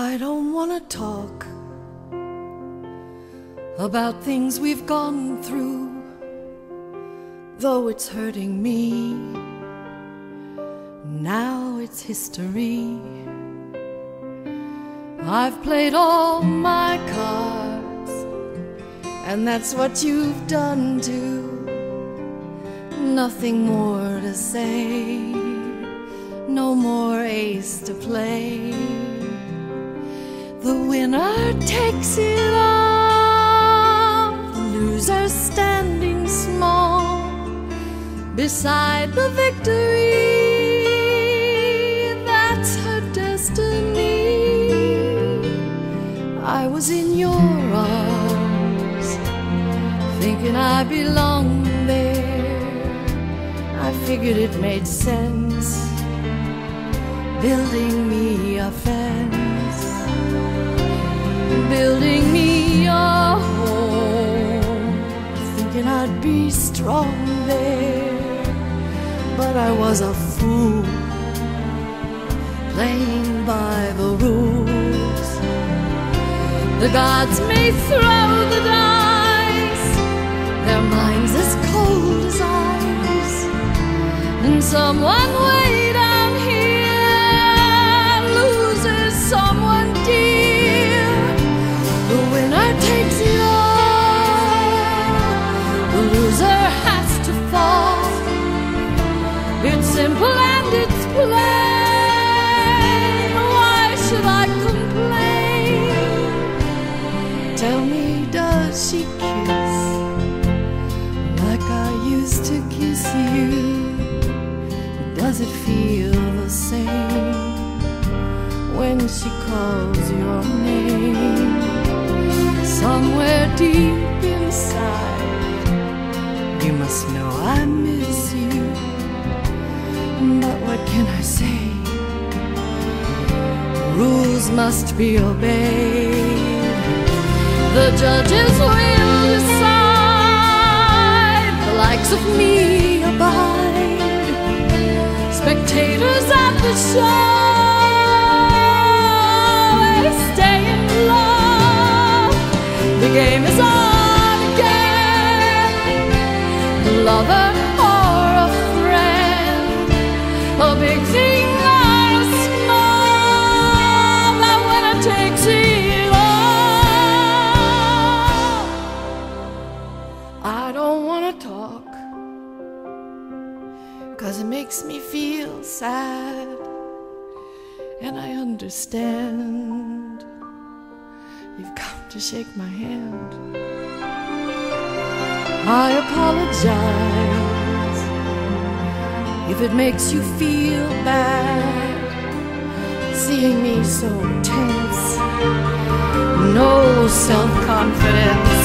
I don't want to talk about things we've gone through, though it's hurting me. Now it's history. I've played all my cards, and that's what you've done too. Nothing more to say, no more ace to play. The winner takes it all, the loser standing small beside the victory. That's her destiny. I was in your arms, thinking I belonged there. I figured it made sense, building me a fence be strong there. But I was a fool, playing by the rules. The gods may throw the dice, their minds as cold as ice, and someone way should I complain? Tell me, does she kiss like I used to kiss you? Does it feel the same when she calls your name? somewhere deep inside. You must know I miss you. But what can I say? Rules must be obeyed. The judges will decide. The likes of me abide. Spectators at the show. Stay in love. The game is on again. Lover cause it makes me feel sad, and I understand. You've come to shake my hand. I apologize if it makes you feel bad seeing me so tense, no self confidence.